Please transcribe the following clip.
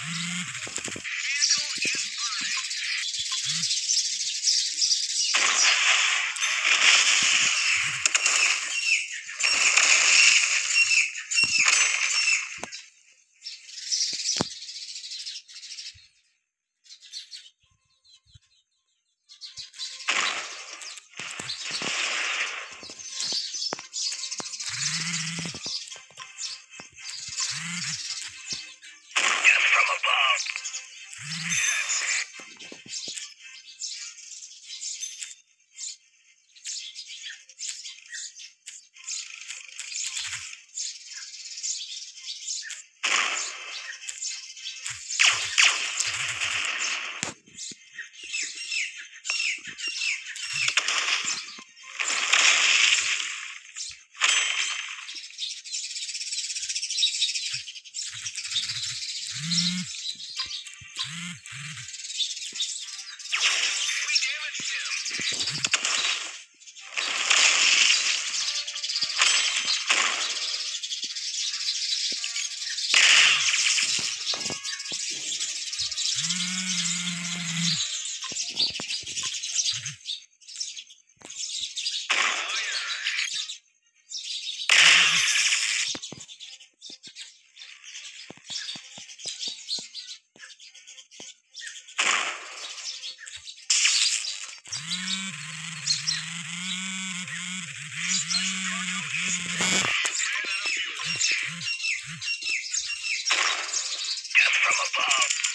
Death above. We damaged him. Special cargo is ready. Death from above.